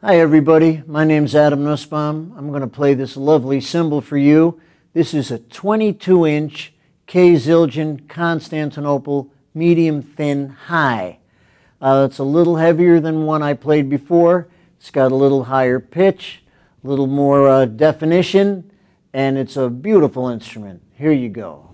Hi everybody, my name is Adam Nussbaum. I'm going to play this lovely cymbal for you. This is a 22 inch K. Zildjian Constantinople medium thin high. Uh, it's a little heavier than one I played before. It's got a little higher pitch, a little more uh, definition, and it's a beautiful instrument. Here you go.